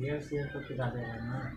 BFC と比べればな。